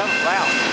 Wow.